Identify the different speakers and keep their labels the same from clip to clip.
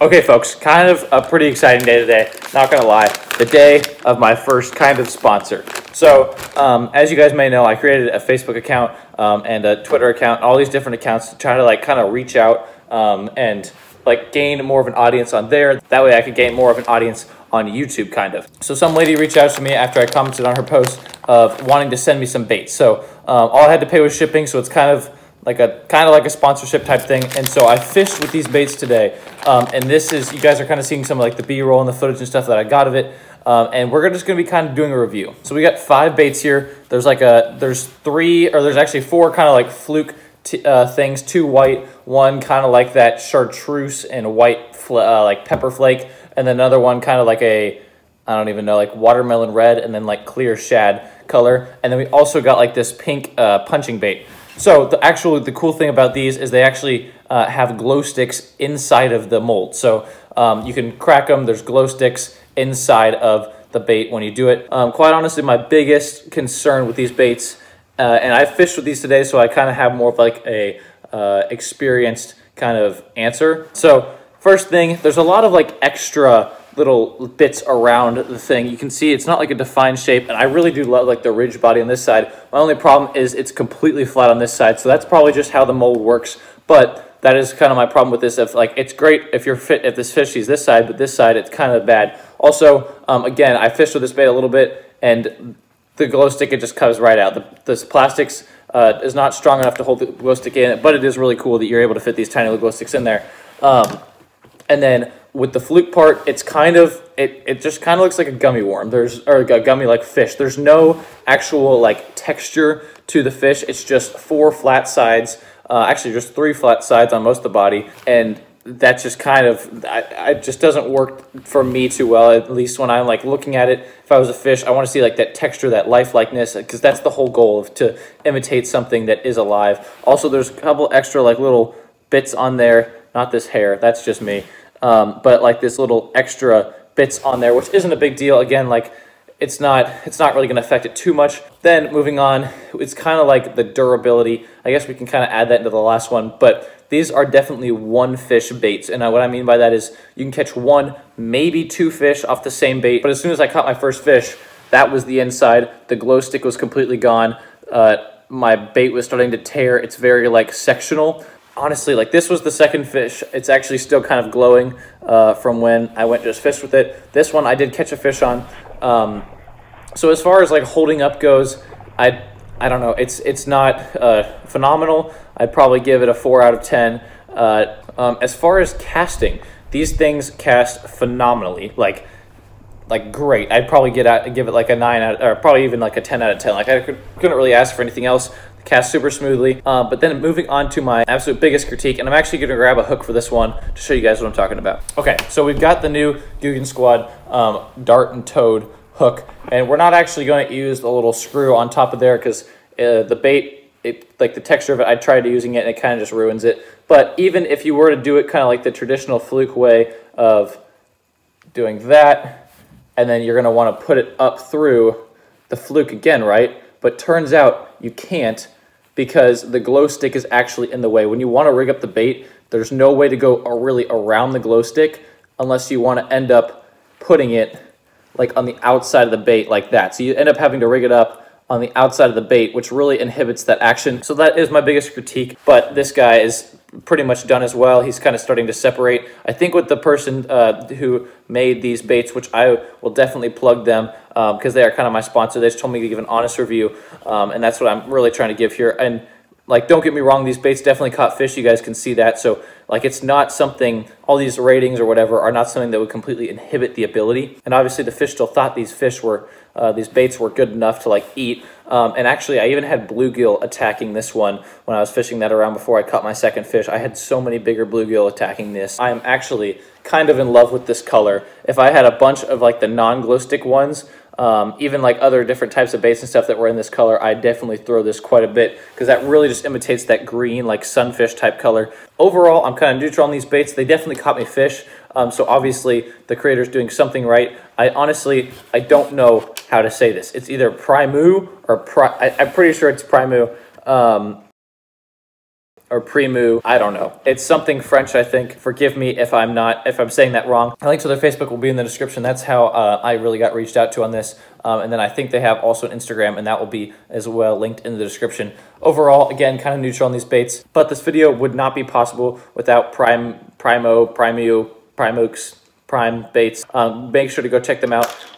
Speaker 1: Okay, folks, kind of a pretty exciting day today. Not gonna lie, the day of my first kind of sponsor. So, um, as you guys may know, I created a Facebook account um, and a Twitter account, all these different accounts to try to like kind of reach out um, and like gain more of an audience on there. That way, I could gain more of an audience on YouTube, kind of. So, some lady reached out to me after I commented on her post of wanting to send me some baits. So, um, all I had to pay was shipping, so it's kind of like a kind of like a sponsorship type thing. And so I fished with these baits today. Um, and this is, you guys are kind of seeing some of like the B-roll and the footage and stuff that I got of it. Um, and we're just going to be kind of doing a review. So we got five baits here. There's like a, there's three, or there's actually four kind of like fluke uh, things, two white, one kind of like that chartreuse and white uh, like pepper flake, and then another one kind of like a, I don't even know, like watermelon red, and then like clear shad color. And then we also got like this pink uh, punching bait. So the actual the cool thing about these is they actually uh, have glow sticks inside of the mold. So um, you can crack them. There's glow sticks inside of the bait when you do it. Um, quite honestly, my biggest concern with these baits, uh, and I fished with these today, so I kind of have more of like a uh, experienced kind of answer. So first thing, there's a lot of like extra little bits around the thing. You can see it's not like a defined shape, and I really do love like the ridge body on this side. My only problem is it's completely flat on this side, so that's probably just how the mold works. But that is kind of my problem with this. If like it's great if you're fit if this fish sees this side, but this side it's kind of bad. Also, um, again, I fished with this bait a little bit, and the glow stick it just comes right out. The this plastics uh, is not strong enough to hold the glow stick in, but it is really cool that you're able to fit these tiny little glow sticks in there. Um, and then with the fluke part, it's kind of it, it just kind of looks like a gummy worm. There's or a gummy like fish. There's no actual like texture to the fish. It's just four flat sides. Uh, actually, just three flat sides on most of the body, and that just kind of I, I just doesn't work for me too well. At least when I'm like looking at it, if I was a fish, I want to see like that texture, that lifelikeness, because that's the whole goal of to imitate something that is alive. Also, there's a couple extra like little bits on there. Not this hair. That's just me um, but like this little extra bits on there, which isn't a big deal. Again, like it's not it's not really going to affect it too much. Then moving on, it's kind of like the durability. I guess we can kind of add that into the last one, but these are definitely one fish baits. And what I mean by that is you can catch one, maybe two fish off the same bait. But as soon as I caught my first fish, that was the inside. The glow stick was completely gone. Uh, my bait was starting to tear. It's very like sectional honestly, like this was the second fish. It's actually still kind of glowing uh, from when I went just fish with it. This one I did catch a fish on. Um, so as far as like holding up goes, I I don't know. It's it's not uh, phenomenal. I'd probably give it a four out of ten. Uh, um, as far as casting, these things cast phenomenally. Like like great. I'd probably get out, give it like a nine out, or probably even like a ten out of ten. Like I could, couldn't really ask for anything else cast super smoothly. Uh, but then moving on to my absolute biggest critique, and I'm actually going to grab a hook for this one to show you guys what I'm talking about. Okay, so we've got the new Googan Squad um, dart and toad hook, and we're not actually going to use the little screw on top of there because uh, the bait, it, like the texture of it, I tried using it and it kind of just ruins it. But even if you were to do it kind of like the traditional fluke way of doing that, and then you're going to want to put it up through the fluke again, right? But turns out you can't because the glow stick is actually in the way. When you want to rig up the bait, there's no way to go really around the glow stick unless you want to end up putting it like on the outside of the bait like that. So you end up having to rig it up on the outside of the bait, which really inhibits that action. So that is my biggest critique, but this guy is pretty much done as well. He's kind of starting to separate. I think with the person uh, who made these baits, which I will definitely plug them because um, they are kind of my sponsor. They just told me to give an honest review, um, and that's what I'm really trying to give here. And like, don't get me wrong, these baits definitely caught fish. You guys can see that. So like, it's not something, all these ratings or whatever are not something that would completely inhibit the ability. And obviously the fish still thought these fish were, uh, these baits were good enough to like eat. Um, and actually I even had bluegill attacking this one when I was fishing that around before I caught my second fish. I had so many bigger bluegill attacking this. I am actually kind of in love with this color. If I had a bunch of like the non-glow stick ones, um, even like other different types of baits and stuff that were in this color, I definitely throw this quite a bit because that really just imitates that green, like sunfish type color. Overall, I'm kind of neutral on these baits. They definitely caught me fish. Um, so obviously the creator's doing something right. I honestly, I don't know how to say this. It's either Primu or Pri I, am pretty sure it's Primu. Um, or Primu. I don't know. It's something French, I think. Forgive me if I'm not, if I'm saying that wrong. A link to their Facebook will be in the description. That's how uh, I really got reached out to on this. Um, and then I think they have also an Instagram, and that will be as well linked in the description. Overall, again, kind of neutral on these baits, but this video would not be possible without Prime, Primo, Primu, Primux, Prime baits. Um, make sure to go check them out.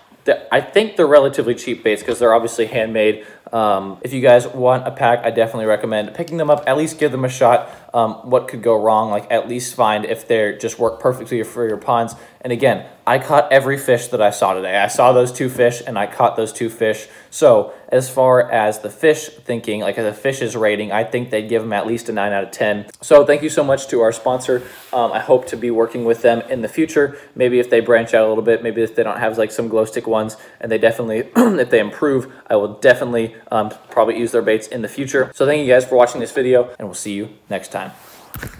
Speaker 1: I think they're relatively cheap baits because they're obviously handmade. Um, if you guys want a pack, I definitely recommend picking them up. At least give them a shot. Um, what could go wrong? Like at least find if they just work perfectly for your ponds. And again, I caught every fish that I saw today. I saw those two fish and I caught those two fish. So as far as the fish thinking, like the fish's rating, I think they'd give them at least a 9 out of 10. So thank you so much to our sponsor. Um, I hope to be working with them in the future. Maybe if they branch out a little bit, maybe if they don't have like some glow stick ones and they definitely, if they improve, I will definitely um, probably use their baits in the future. So thank you guys for watching this video and we'll see you next time.